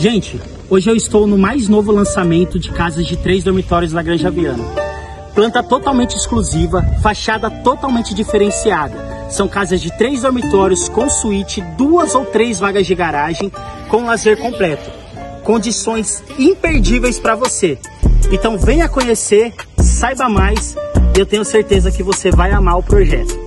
Gente, hoje eu estou no mais novo lançamento de casas de três dormitórios da Granja Viana. Planta totalmente exclusiva, fachada totalmente diferenciada. São casas de três dormitórios com suíte, duas ou três vagas de garagem, com lazer completo. Condições imperdíveis para você. Então venha conhecer, saiba mais e eu tenho certeza que você vai amar o projeto.